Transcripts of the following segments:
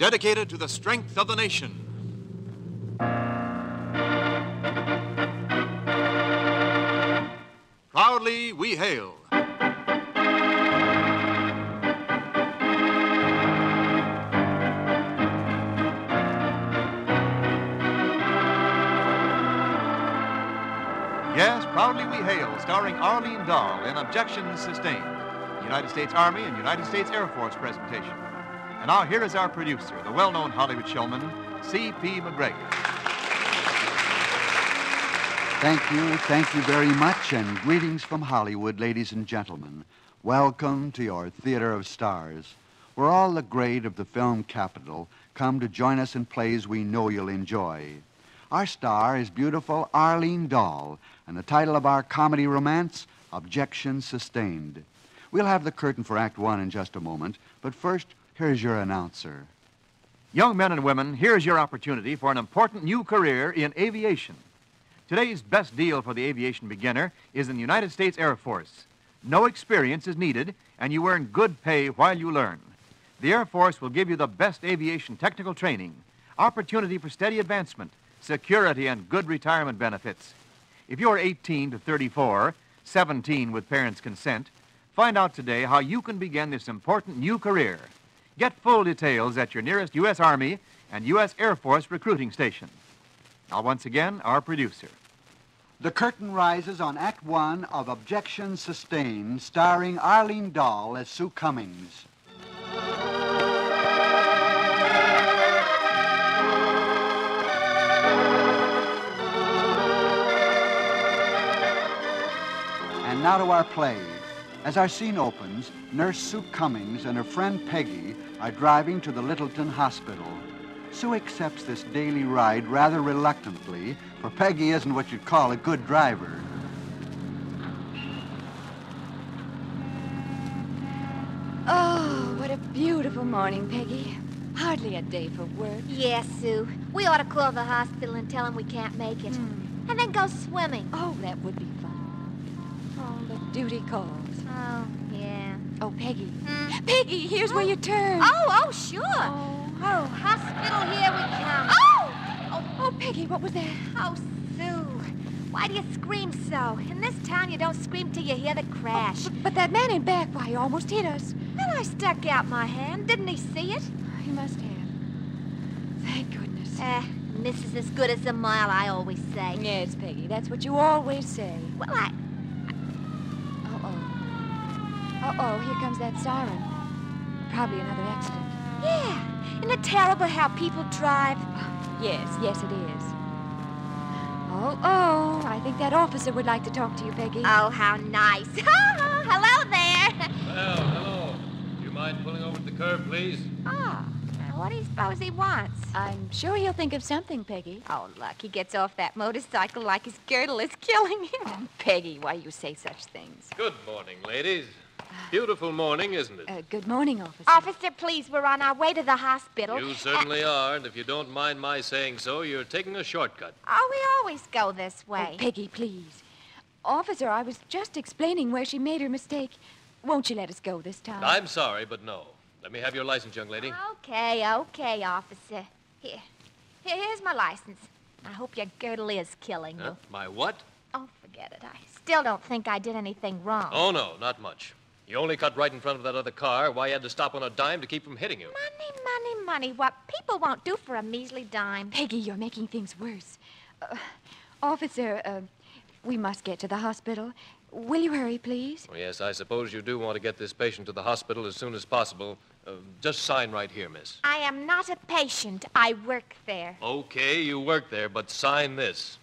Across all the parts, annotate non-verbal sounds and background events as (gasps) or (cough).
dedicated to the strength of the nation. Proudly we hail. Yes, Proudly We Hail, starring Arlene Dahl in Objections Sustained, United States Army and United States Air Force presentation. And now here is our producer, the well known Hollywood showman, C.P. MacGregor. Thank you, thank you very much, and greetings from Hollywood, ladies and gentlemen. Welcome to your Theater of Stars, where all the great of the film capital come to join us in plays we know you'll enjoy. Our star is beautiful Arlene Dahl, and the title of our comedy romance, Objection Sustained. We'll have the curtain for Act One in just a moment, but first, here's your announcer. Young men and women, here's your opportunity for an important new career in aviation. Today's best deal for the aviation beginner is in the United States Air Force. No experience is needed, and you earn good pay while you learn. The Air Force will give you the best aviation technical training, opportunity for steady advancement, security, and good retirement benefits. If you're 18 to 34, 17 with parents' consent, find out today how you can begin this important new career. Get full details at your nearest U.S. Army and U.S. Air Force recruiting station. Now, once again, our producer. The curtain rises on Act One of Objection Sustained, starring Arlene Dahl as Sue Cummings. And now to our play. As our scene opens, Nurse Sue Cummings and her friend Peggy are driving to the Littleton Hospital. Sue accepts this daily ride rather reluctantly, for Peggy isn't what you'd call a good driver. Oh, what a beautiful morning, Peggy. Hardly a day for work. Yes, Sue. We ought to call the hospital and tell them we can't make it. Hmm. And then go swimming. Oh, that would be fun. Oh, the duty calls. Oh, yeah. Oh, Peggy. Hmm. Peggy, here's where you turn. Oh, oh, sure. Oh. Oh, hospital, here we come. Oh! Oh, oh, Peggy, what was that? Oh, Sue. Why do you scream so? In this town, you don't scream till you hear the crash. But, but that man in back, why, he almost hit us. Well, I stuck out my hand. Didn't he see it? He must have. Thank goodness. Eh, this is as good as a mile, I always say. Yes, Peggy, that's what you always say. Well, I... Uh-oh. Uh-oh, here comes that siren. Probably another accident. Yeah. Isn't it terrible how people drive? Yes, yes, it is. Oh, oh, I think that officer would like to talk to you, Peggy. Oh, how nice. (laughs) Hello there. Well, hello. Do you mind pulling over to the curb, please? Oh, what do you suppose he wants? I'm sure he'll think of something, Peggy. Oh, look, he gets off that motorcycle like his girdle is killing him. Oh, (laughs) Peggy, why you say such things? Good morning, ladies. Beautiful morning, isn't it? Uh, good morning, officer. Officer, please, we're on our way to the hospital. You certainly are, and if you don't mind my saying so, you're taking a shortcut. Oh, we always go this Oh, way. Peggy, please. Officer, I was just explaining where she made her mistake. Won't you let us go this time? I'm sorry, but no. Let me have your license, young lady. Okay, okay, officer. Here. Here, here's my license. I hope your girdle is killing you. My what? Oh, forget it. I still don't think I did anything wrong. Oh, no, not much. You only cut right in front of that other car. Why, you had to stop on a dime to keep from hitting you. Money, money, money. What people won't do for a measly dime. Peggy, you're making things worse. Uh, officer, uh, we must get to the hospital. Will you hurry, please? Oh, yes, I suppose you do want to get this patient to the hospital as soon as possible. Uh, just sign right here, miss. I am not a patient. I work there. Okay, you work there, but sign this.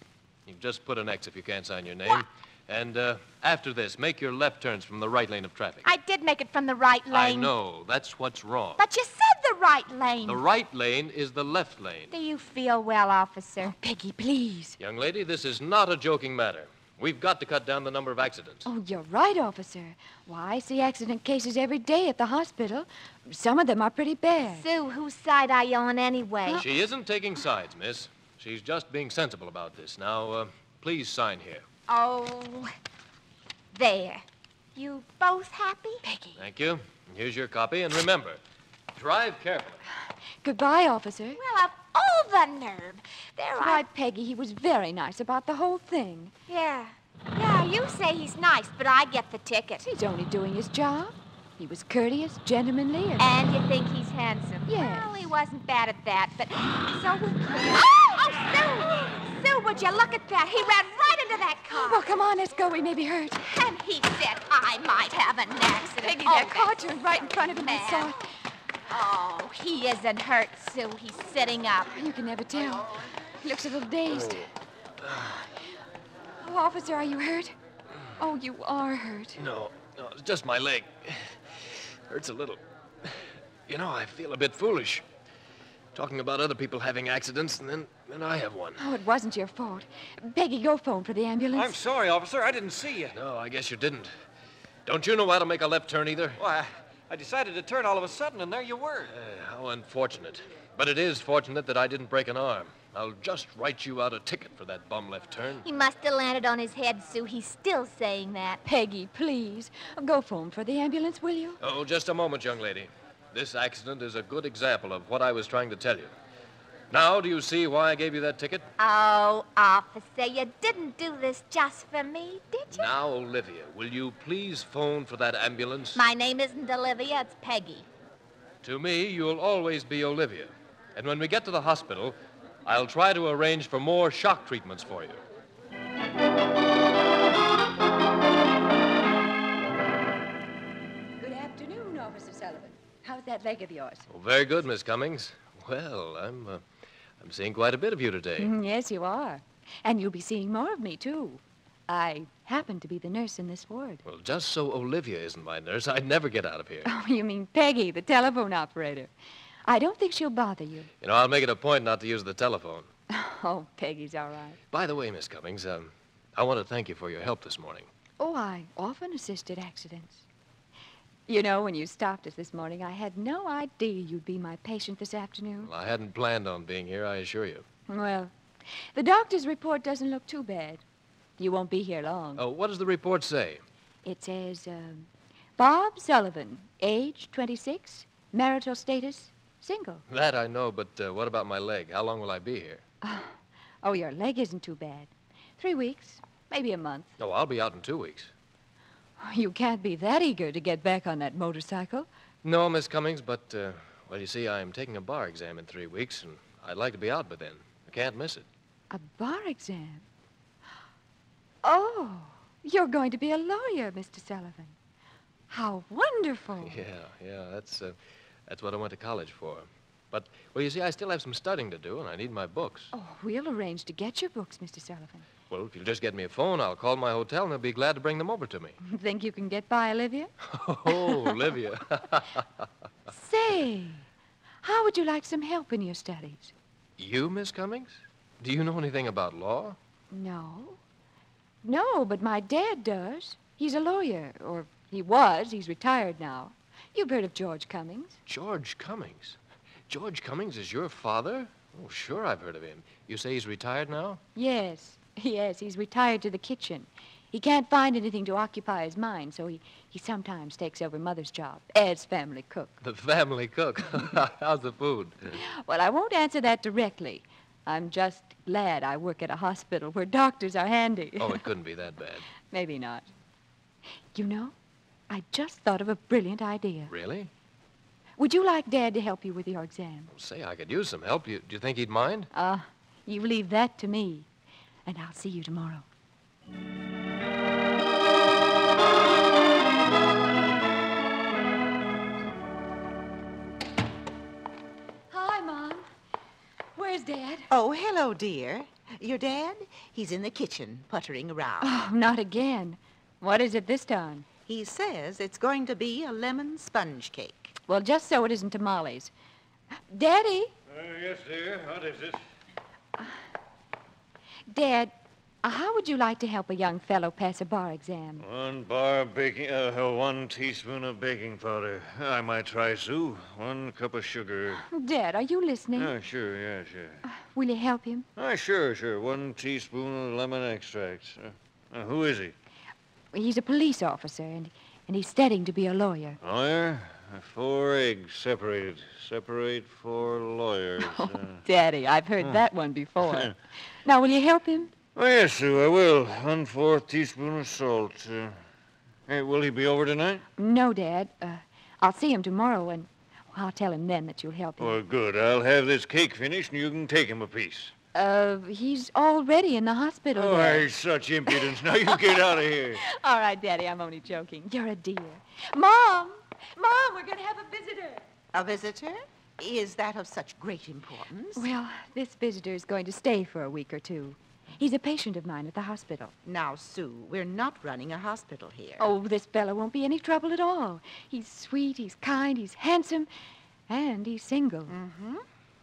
You just put an X if you can't sign your name. What? And uh, after this, make your left turns from the right lane of traffic. I did make it from the right lane. I know. That's what's wrong. But you said the right lane. The right lane is the left lane. Do you feel well, officer? Peggy, please. Young lady, this is not a joking matter. We've got to cut down the number of accidents. Oh, you're right, officer. Why, I see accident cases every day at the hospital. Some of them are pretty bad. Sue, whose side are you on anyway? She isn't taking sides, miss. She's just being sensible about this. Now, uh, please sign here. Oh, there. You both happy? Peggy. Thank you. Here's your copy, and remember, drive carefully. Goodbye, officer. Well, of all the nerve. There Why, I... Peggy, he was very nice about the whole thing. Yeah. Yeah, you say he's nice, but I get the ticket. He's only doing his job. He was courteous, gentlemanly, and... And you think he's handsome? Yes. Well, he wasn't bad at that, but (gasps) so who cares? (gasps) (gasps) Oh, Sue! Sue, would you look at that? He ran right into that car. Well, come on, let's go. We may be hurt. And he said I might have an accident. Peggy, oh, that car that's turned right in front of him. I saw it. Oh, he isn't hurt, Sue. He's sitting up. You can never tell. He looks a little dazed. Oh. oh, officer, are you hurt? Oh, you are hurt. No, no, it's just my leg. Hurts a little. You know, I feel a bit foolish. Talking about other people having accidents, and then, then I have one. Oh, it wasn't your fault. Peggy, go phone for the ambulance. I'm sorry, officer. I didn't see you. No, I guess you didn't. Don't you know how to make a left turn either? Why, I decided to turn all of a sudden, and there you were. Uh, how unfortunate. But it is fortunate that I didn't break an arm. I'll just write you out a ticket for that bum left turn. He must have landed on his head, Sue. He's still saying that. Peggy, please. Go phone for the ambulance, will you? Oh, just a moment, young lady. This accident is a good example of what I was trying to tell you. Now, do you see why I gave you that ticket? Oh, officer, you didn't do this just for me, did you? Now, Olivia, will you please phone for that ambulance? My name isn't Olivia, it's Peggy. To me, you'll always be Olivia. And when we get to the hospital, I'll try to arrange for more shock treatments for you. That leg of yours? Oh, very good, Miss Cummings. Well, I'm, uh, I'm seeing quite a bit of you today. Mm, yes, you are. And you'll be seeing more of me, too. I happen to be the nurse in this ward. Well, just so Olivia isn't my nurse, I'd never get out of here. Oh, you mean Peggy, the telephone operator. I don't think she'll bother you. You know, I'll make it a point not to use the telephone. (laughs) Oh, Peggy's all right. By the way, Miss Cummings, um, I want to thank you for your help this morning. Oh, I often assisted accidents. You know, when you stopped us this morning, I had no idea you'd be my patient this afternoon. Well, I hadn't planned on being here, I assure you. Well, the doctor's report doesn't look too bad. You won't be here long. Oh, what does the report say? It says, um, Bob Sullivan, age 26, marital status, single. That I know, but uh, what about my leg? How long will I be here? (sighs) Oh, your leg isn't too bad. Three weeks, maybe a month. Oh, I'll be out in two weeks. (laughs) You can't be that eager to get back on that motorcycle. No, Miss Cummings, but, uh, well, you see, I'm taking a bar exam in three weeks, and I'd like to be out by then. I can't miss it. A bar exam? Oh, you're going to be a lawyer, Mr. Sullivan. How wonderful. (laughs) Yeah, yeah, that's, uh, that's what I went to college for. But, well, you see, I still have some studying to do, and I need my books. Oh, we'll arrange to get your books, Mr. Sullivan. Well, if you'll just get me a phone, I'll call my hotel, and they'll be glad to bring them over to me. (laughs) Think you can get by, Olivia? Oh, Olivia. (laughs) Say, how would you like some help in your studies? you, Miss Cummings? Do you know anything about law? No. No, but my dad does. He's a lawyer, or he was. He's retired now. You've heard of George Cummings. George Cummings. George Cummings is your father? Oh, sure, I've heard of him. You say he's retired now? Yes, yes, he's retired to the kitchen. He can't find anything to occupy his mind, so he, he sometimes takes over Mother's job as family cook. The family cook. (laughs) How's the food? Well, I won't answer that directly. I'm just glad I work at a hospital where doctors are handy. Oh, it couldn't be that bad. (laughs) Maybe not. You know, I just thought of a brilliant idea. Really? Would you like Dad to help you with your exam? Say, I could use some help. You, do you think he'd mind? Ah, you leave that to me, and I'll see you tomorrow. Hi, Mom. Where's Dad? Oh, hello, dear. Your dad? He's in the kitchen, puttering around. Oh, not again. What is it this time? He says it's going to be a lemon sponge cake. Well, just so it isn't tamales. Daddy, Uh, yes, dear. What is it? Dad, uh, how would you like to help a young fellow pass a bar exam? One bar baking, uh, uh, one teaspoon of baking powder. I might try, Sue. One cup of sugar. Dad, are you listening? Oh, sure, yeah, sure. Will you help him? Ah, sure, sure. One teaspoon of lemon extract. Uh, uh, who is he? He's a police officer, and, and he's studying to be a lawyer. Lawyer? Four eggs separated. Separate four lawyers. Oh, Uh, Daddy, I've heard that one before. (laughs) now, will you help him? oh, yes, Sue, I will. One fourth teaspoon of salt. Uh, hey, will he be over tonight? No, Dad. Uh, I'll see him tomorrow, and I'll tell him then that you'll help him. Well, good. I'll have this cake finished, and you can take him a piece. Uh, he's already in the hospital. Oh, hey, such impudence. Now you get out of here. (laughs) All right, Daddy, I'm only joking. You're a dear. Mom! Mom, we're going to have a visitor. A visitor? Is that of such great importance? Well, this visitor is going to stay for a week or two. He's a patient of mine at the hospital. Now, Sue, we're not running a hospital here. Oh, this fellow won't be any trouble at all. He's sweet, he's kind, he's handsome, and he's single. Mm-hmm.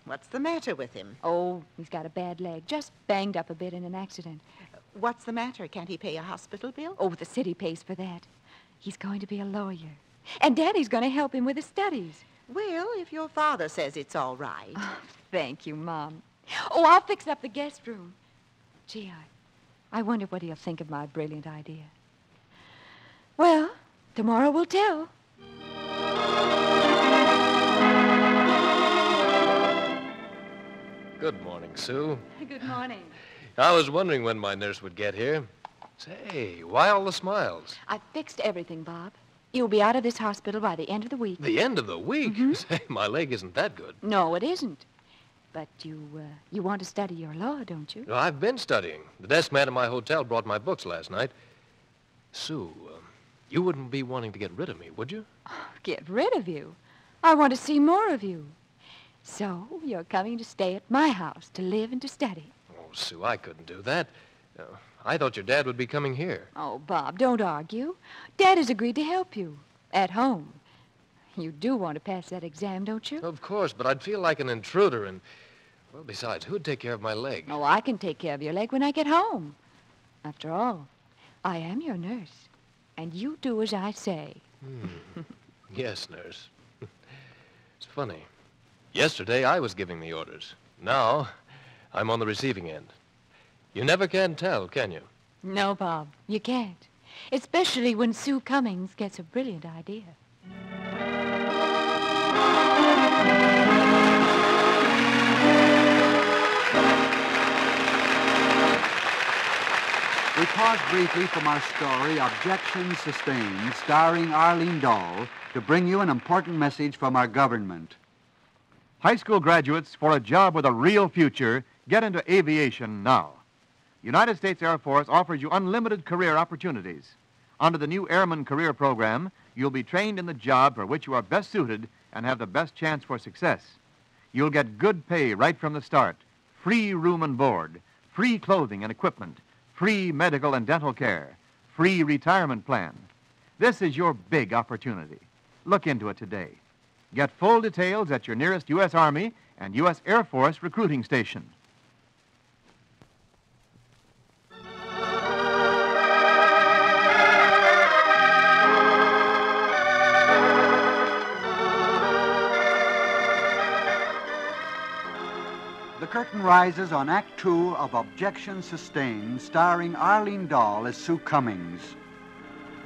What's the matter with him? Oh, he's got a bad leg, just banged up a bit in an accident. What's the matter? Can't he pay a hospital bill? Oh, the city pays for that. He's going to be a lawyer. And Daddy's going to help him with his studies. Well, if your father says it's all right. Oh, thank you, Mom. Oh, I'll fix up the guest room. Gee, I, I wonder what he'll think of my brilliant idea. Well, tomorrow will tell. Good morning, Sue. (laughs) Good morning. I was wondering when my nurse would get here. Say, why all the smiles? I fixed everything, Bob. You'll be out of this hospital by the end of the week. The end of the week? (laughs) Say, my leg isn't that good. No, it isn't. But you, uh, you want to study your law, don't you? No, I've been studying. The desk man at my hotel brought my books last night. Sue, um, you wouldn't be wanting to get rid of me, would you? (sighs) Get rid of you. I want to see more of you. So, you're coming to stay at my house to live and to study. Oh, Sue, I couldn't do that. Uh, I thought your dad would be coming here. Oh, Bob, don't argue. Dad has agreed to help you. At home. You do want to pass that exam, don't you? Of course, but I'd feel like an intruder and. Well, besides, who'd take care of my leg? Oh, I can take care of your leg when I get home. After all, I am your nurse. And you do as I say. Hmm. (laughs) Yes, nurse. (laughs) it's funny. Yesterday, I was giving the orders. Now, I'm on the receiving end. You never can tell, can you? No, Bob, you can't. Especially when Sue Cummings gets a brilliant idea. We pause briefly from our story, Objection Sustained, starring Arlene Dahl, to bring you an important message from our government. High school graduates, for a job with a real future, get into aviation now. United States Air Force offers you unlimited career opportunities. Under the new Airman Career Program, you'll be trained in the job for which you are best suited and have the best chance for success. You'll get good pay right from the start, free room and board, free clothing and equipment, free medical and dental care, free retirement plan. This is your big opportunity. Look into it today. Get full details at your nearest U.S. Army and U.S. Air Force recruiting station. The curtain rises on Act Two of Objection Sustained, starring Arlene Dahl as Sue Cummings.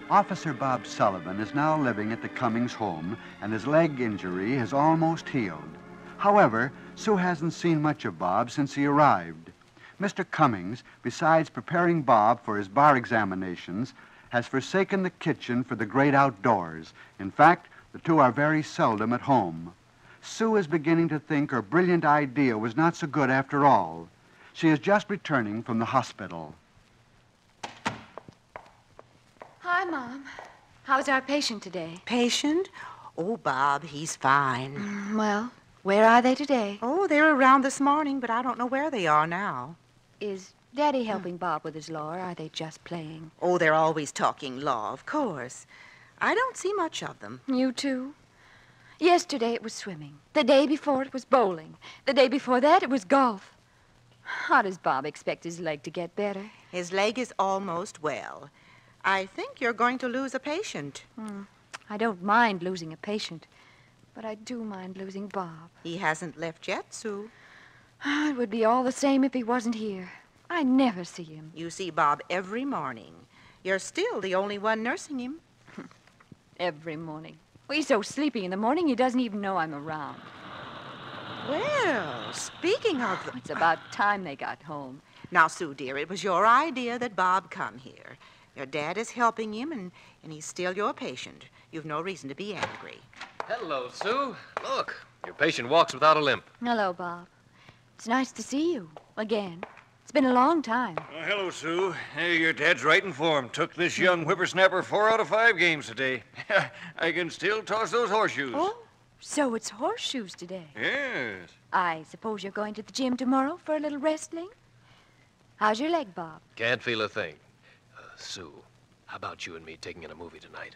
Officer Bob Sullivan is now living at the Cummings home, and his leg injury has almost healed. However, Sue hasn't seen much of Bob since he arrived. Mr. Cummings, besides preparing Bob for his bar examinations, has forsaken the kitchen for the great outdoors. In fact, the two are very seldom at home. Sue is beginning to think her brilliant idea was not so good after all. She is just returning from the hospital. Hi, Mom. How's our patient today? Patient? Oh, Bob, he's fine. Mm, well, where are they today? Oh, they're around this morning, but I don't know where they are now. Is Daddy helping Bob with his law, or are they just playing? Oh, they're always talking law, of course. I don't see much of them. You too? Yesterday it was swimming. The day before it was bowling. The day before that it was golf. How does Bob expect his leg to get better? His leg is almost well. I think you're going to lose a patient. Hmm. I don't mind losing a patient, but I do mind losing Bob. He hasn't left yet, Sue. Ah, it would be all the same if he wasn't here. I never see him. You see Bob every morning. You're still the only one nursing him. (laughs) Every morning. Well, he's so sleepy in the morning he doesn't even know I'm around. Well, speaking of the... It's about time they got home. Now, Sue, dear, it was your idea that Bob come here. Your dad is helping him, and, and he's still your patient. You've no reason to be angry. Hello, Sue. Look, your patient walks without a limp. Hello, Bob. It's nice to see you again. It's been a long time. Oh, hello, Sue. Hey, your dad's right in form. Took this young whippersnapper four out of five games today. (laughs) I can still toss those horseshoes. Oh, so it's horseshoes today. Yes. I suppose you're going to the gym tomorrow for a little wrestling? How's your leg, Bob? Can't feel a thing. Uh, Sue, how about you and me taking in a movie tonight?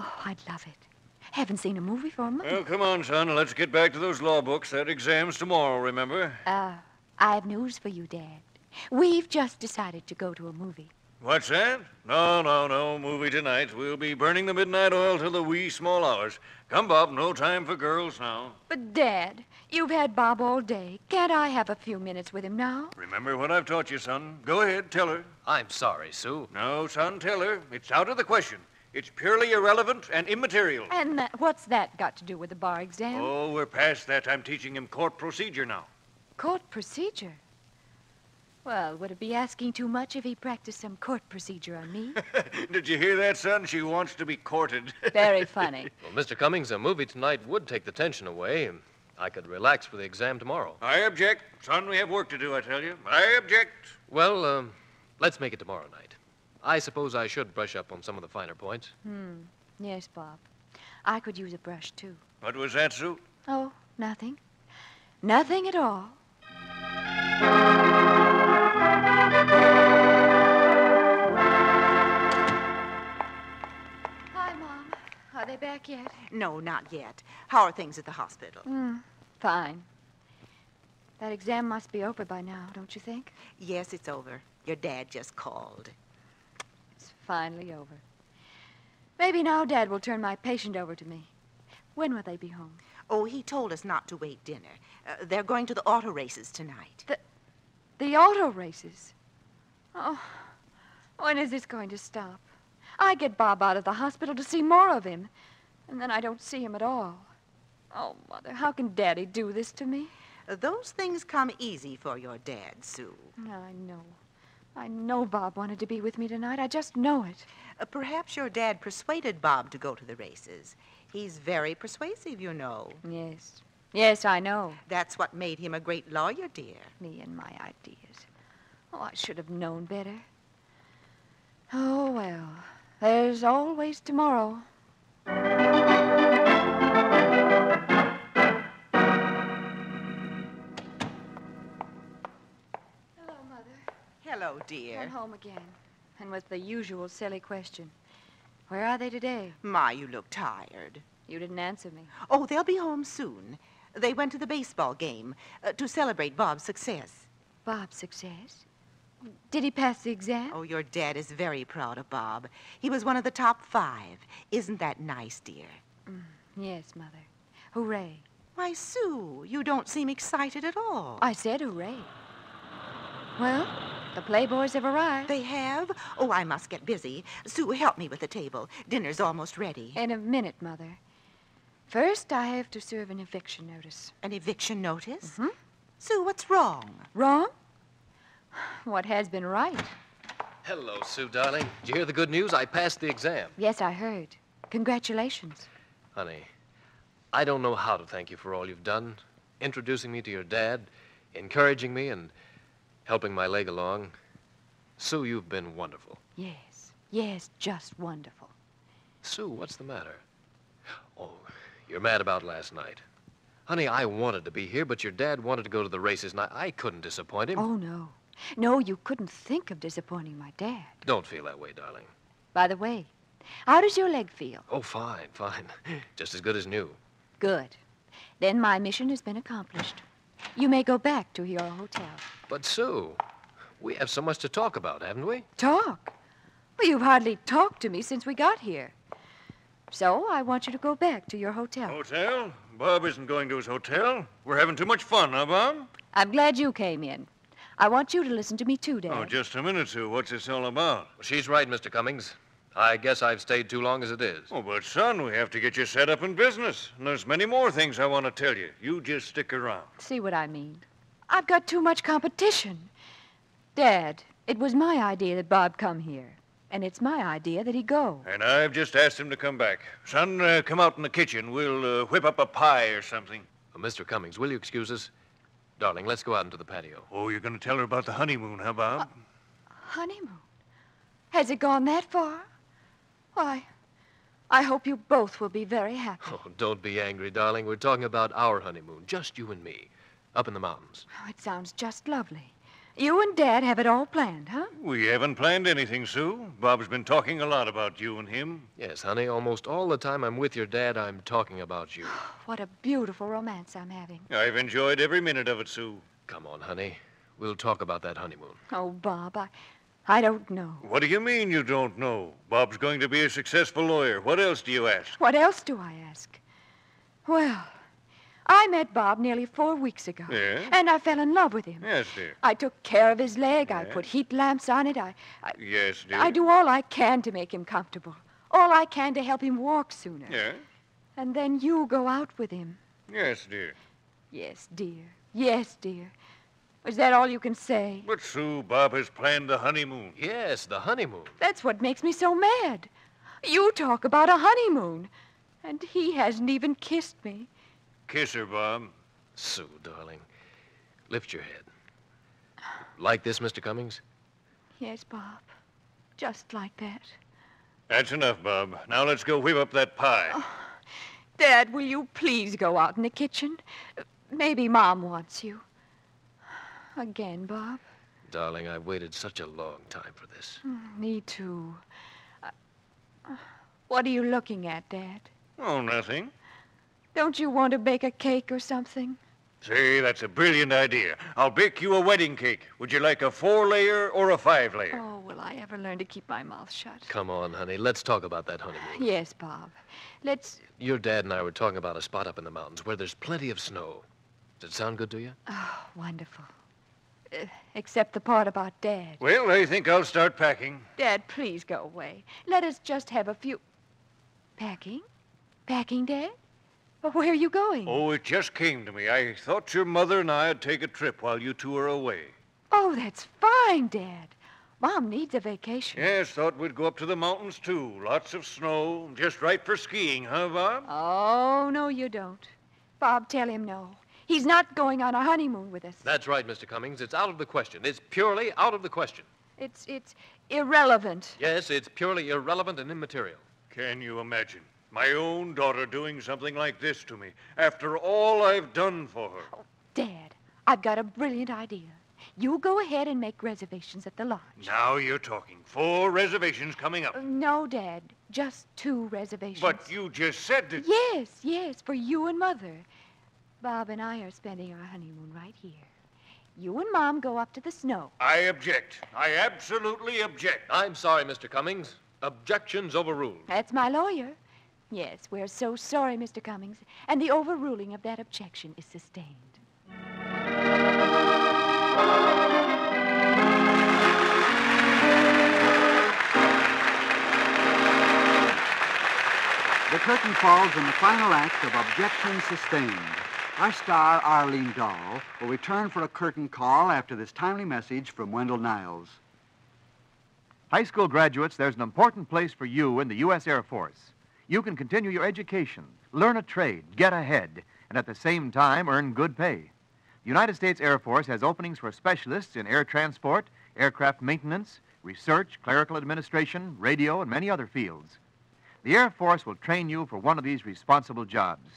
Oh, I'd love it. Haven't seen a movie for a month. Well, come on, son. Let's get back to those law books. That exam's tomorrow, remember? Uh, I have news for you, Dad. We've just decided to go to a movie. What's that? No, no, no movie tonight. We'll be burning the midnight oil till the wee small hours. Come, Bob. No time for girls now. But, Dad, you've had Bob all day. Can't I have a few minutes with him now? Remember what I've taught you, son. Go ahead, tell her. I'm sorry, Sue. No, son, tell her. It's out of the question. It's purely irrelevant and immaterial. And that, what's that got to do with the bar exam? Oh, we're past that. I'm teaching him court procedure now. Court procedure. Well, would it be asking too much if he practiced some court procedure on me? (laughs) Did you hear that, son? She wants to be courted. Very (laughs) funny. Well, Mr. Cummings, a movie tonight would take the tension away. I could relax for the exam tomorrow. I object. Son, we have work to do, I tell you. I object. Well, um, let's make it tomorrow night. I suppose I should brush up on some of the finer points. Hmm. Yes, Bob. I could use a brush, too. What was that, Sue? Oh, nothing. Nothing at all. Back yet? No, not yet. How are things at the hospital? Hmm. Fine. That exam must be over by now, don't you think? Yes, it's over. Your dad just called. It's finally over. Maybe now Dad will turn my patient over to me. When will they be home? Oh, he told us not to wait dinner. Uh, they're going to the auto races tonight. The, The auto races. Oh, when is this going to stop? I get Bob out of the hospital to see more of him, and then I don't see him at all. Oh, Mother, how can Daddy do this to me? Those things come easy for your dad, Sue. I know. I know Bob wanted to be with me tonight. I just know it. Uh, perhaps your dad persuaded Bob to go to the races. He's very persuasive, you know. Yes. Yes, I know. That's what made him a great lawyer, dear. Me and my ideas. Oh, I should have known better. Oh, well. There's always tomorrow. Hello, Mother. Hello, dear. I'm home again. And with the usual silly question. Where are they today? My, you look tired. You didn't answer me. Oh, they'll be home soon. They went to the baseball game uh, to celebrate Bob's success. Bob's success? Did he pass the exam? Oh, your dad is very proud of Bob. He was one of the top five. Isn't that nice, dear? Mm, Yes, Mother. Hooray. Why, Sue, you don't seem excited at all. I said hooray. Well, the Playboys have arrived. They have? Oh, I must get busy. Sue, help me with the table. Dinner's almost ready. In a minute, Mother. First, I have to serve an eviction notice. An eviction notice? Mhm. Sue, what's wrong? Wrong? What has been right? Hello, Sue, darling. Did you hear the good news? I passed the exam. Yes, I heard. Congratulations. Honey, I don't know how to thank you for all you've done. Introducing me to your dad, encouraging me, and helping my leg along. Sue, you've been wonderful. Yes, yes, just wonderful. Sue, what's the matter? Oh, you're mad about last night. Honey, I wanted to be here, but your dad wanted to go to the races, and I, I couldn't disappoint him. Oh, no. No, you couldn't think of disappointing my dad. Don't feel that way, darling. By the way, how does your leg feel? Oh, fine, fine. (laughs) Just as good as new. Good. Then my mission has been accomplished. You may go back to your hotel. But, Sue, we have so much to talk about, haven't we? Talk? Well, you've hardly talked to me since we got here. So I want you to go back to your hotel. Hotel? Bob isn't going to his hotel. We're having too much fun, huh, Bob? I'm glad you came in. I want you to listen to me too, Dad. Oh, just a minute, Sue. What's this all about? Well, she's right, Mr. Cummings. I guess I've stayed too long as it is. Oh, but son, we have to get you set up in business. And there's many more things I want to tell you. You just stick around. See what I mean? I've got too much competition. Dad, it was my idea that Bob come here. And it's my idea that he go. And I've just asked him to come back. Son, uh, come out in the kitchen. We'll uh, whip up a pie or something. Uh, Mr. Cummings, will you excuse us? Darling, let's go out into the patio. Oh, you're going to tell her about the honeymoon, huh, Bob? Honeymoon? Has it gone that far? Why, I hope you both will be very happy. Oh, don't be angry, darling. We're talking about our honeymoon, just you and me, up in the mountains. Oh, it sounds just lovely. You and Dad have it all planned, huh? We haven't planned anything, Sue. Bob's been talking a lot about you and him. Yes, honey, almost all the time I'm with your dad, I'm talking about you. (sighs) What a beautiful romance I'm having. I've enjoyed every minute of it, Sue. Come on, honey. We'll talk about that honeymoon. Oh, Bob, I, I don't know. What do you mean you don't know? Bob's going to be a successful lawyer. What else do you ask? What else do I ask? Well, I met Bob nearly four weeks ago. Yeah? And I fell in love with him. Yes, dear. I took care of his leg. I put heat lamps on it. I, I, Yes, dear. I do all I can to make him comfortable. All I can to help him walk sooner. Yeah? And then you go out with him. Yes, dear. Yes, dear. Yes, dear. Is that all you can say? But, Sue, Bob has planned the honeymoon. Yes, the honeymoon. That's what makes me so mad. You talk about a honeymoon, and he hasn't even kissed me. Kiss her, Bob. Sue, darling, lift your head. Like this, Mr. Cummings? Yes, Bob. Just like that. That's enough, Bob. Now let's go whip up that pie. Dad, will you please go out in the kitchen? Maybe Mom wants you. Again, Bob. Darling, I've waited such a long time for this. Me too. Uh, what are you looking at, Dad? Oh, nothing. Don't you want to bake a cake or something? Say, that's a brilliant idea. I'll bake you a wedding cake. Would you like a four layer or a five layer? Oh, will I ever learn to keep my mouth shut? Come on, honey, let's talk about that honeymoon. Yes, Bob. Let's. Your dad and I were talking about a spot up in the mountains where there's plenty of snow. Does it sound good to you? Oh, wonderful. Uh, except the part about Dad. Well, I think I'll start packing. Dad, please go away. Let us just have a few. Packing? Packing, Dad? Well, where are you going? Oh, it just came to me. I thought your mother and I'd take a trip while you two are away. Oh, that's fine, Dad. Mom needs a vacation. Yes, thought we'd go up to the mountains, too. Lots of snow. Just right for skiing, huh, Bob? Oh, no, you don't. Bob, tell him no. He's not going on a honeymoon with us. That's right, Mr. Cummings. It's out of the question. It's purely out of the question. It's it's irrelevant. Yes, it's purely irrelevant and immaterial. Can you imagine? My own daughter doing something like this to me after all I've done for her. Dad, I've got a brilliant idea. You go ahead and make reservations at the lodge. Now you're talking. Four reservations coming up. Uh, No, Dad, just two reservations. But you just said that. Yes, yes, for you and Mother. Bob and I are spending our honeymoon right here. You and Mom go up to the snow. I object. I absolutely object. I'm sorry, Mr. Cummings. Objections overruled. That's my lawyer. Yes, we're so sorry, Mr. Cummings, and the overruling of that objection is sustained. The curtain falls on the final act of Objection Sustained. Our star, Arlene Dahl, will return for a curtain call after this timely message from Wendell Niles. High school graduates, there's an important place for you in the U.S. Air Force. You can continue your education, learn a trade, get ahead, and at the same time earn good pay. The United States Air Force has openings for specialists in air transport, aircraft maintenance, research, clerical administration, radio, and many other fields. The Air Force will train you for one of these responsible jobs.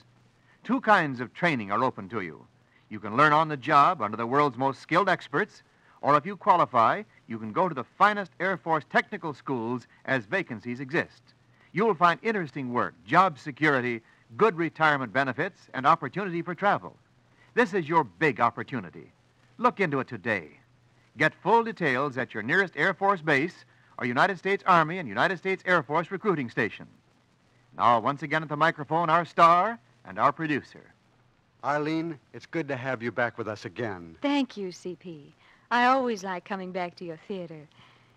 Two kinds of training are open to you. You can learn on the job under the world's most skilled experts, or if you qualify, you can go to the finest Air Force technical schools as vacancies exist. You'll find interesting work, job security, good retirement benefits, and opportunity for travel. This is your big opportunity. Look into it today. Get full details at your nearest Air Force base or United States Army and United States Air Force recruiting station. Now, once again at the microphone, our star and our producer. Arlene, it's good to have you back with us again. Thank you, CP. I always like coming back to your theater.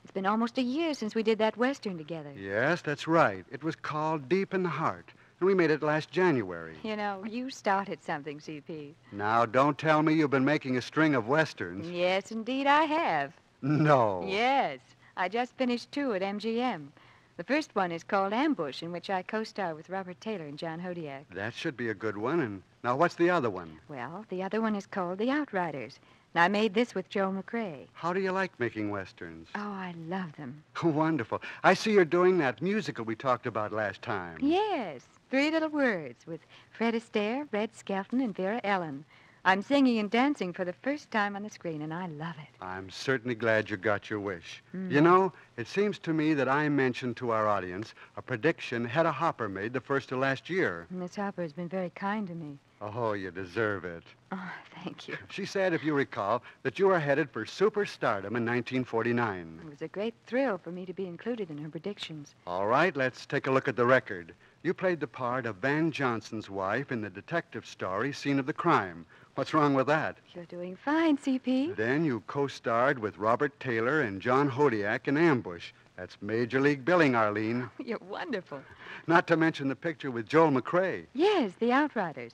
It's been almost a year since we did that Western together. Yes, that's right. It was called Deep in the Heart, and we made it last January. You know, you started something, CP. Now, don't tell me you've been making a string of westerns. Yes, indeed, I have. No. Yes. I just finished two at MGM. The first one is called Ambush, in which I co star with Robert Taylor and John Hodiak. That should be a good one. And now, what's the other one? Well, the other one is called The Outriders. And I made this with Joel McCrea. How do you like making westerns? Oh, I love them. (laughs) Wonderful. I see you're doing that musical we talked about last time. Yes, Three Little Words with Fred Astaire, Red Skelton, and Vera Ellen. I'm singing and dancing for the first time on the screen, and I love it. I'm certainly glad you got your wish. Mhm. You know, it seems to me that I mentioned to our audience a prediction Hedda Hopper made the first of last year. Miss Hopper has been very kind to me. Oh, you deserve it. Oh, thank you. She said, if you recall, that you were headed for superstardom in 1949. It was a great thrill for me to be included in her predictions. All right, let's take a look at the record. You played the part of Van Johnson's wife in the detective story Scene of the Crime. What's wrong with that? You're doing fine, CP. Then you co-starred with Robert Taylor and John Hodiak in Ambush. That's major league billing, Arlene. (laughs) You're wonderful. Not to mention the picture with Joel McCrea. Yes, The Outriders.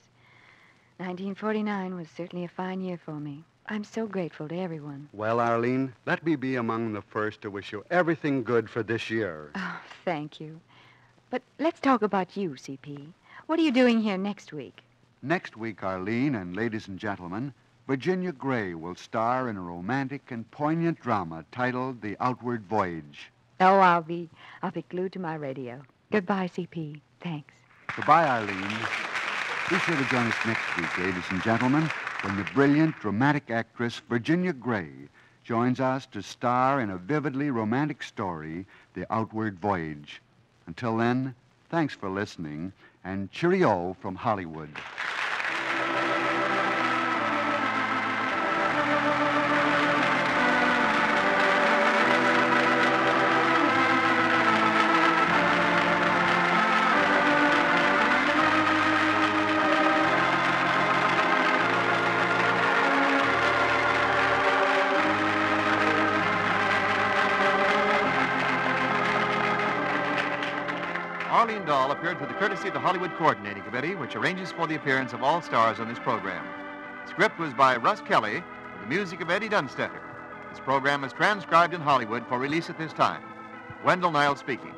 1949 was certainly a fine year for me. I'm so grateful to everyone. Well, Arlene, let me be among the first to wish you everything good for this year. Oh, thank you. But let's talk about you, CP. What are you doing here next week? Next week, Arlene and ladies and gentlemen, Virginia Grey will star in a romantic and poignant drama titled The Outward Voyage. Oh, I'll be I'll be glued to my radio. Goodbye, CP. Thanks. Goodbye, Arlene. Be sure to join us next week, ladies and gentlemen, when the brilliant dramatic actress Virginia Grey joins us to star in a vividly romantic story, The Outward Voyage. Until then, thanks for listening, and cheerio from Hollywood. Arlene Dahl appeared through the courtesy of the Hollywood Coordinating Committee, which arranges for the appearance of all stars on this program. The Script was by Russ Kelly, with the music of Eddie Dunstedter. This program is transcribed in Hollywood for release at this time. Wendell Niles speaking.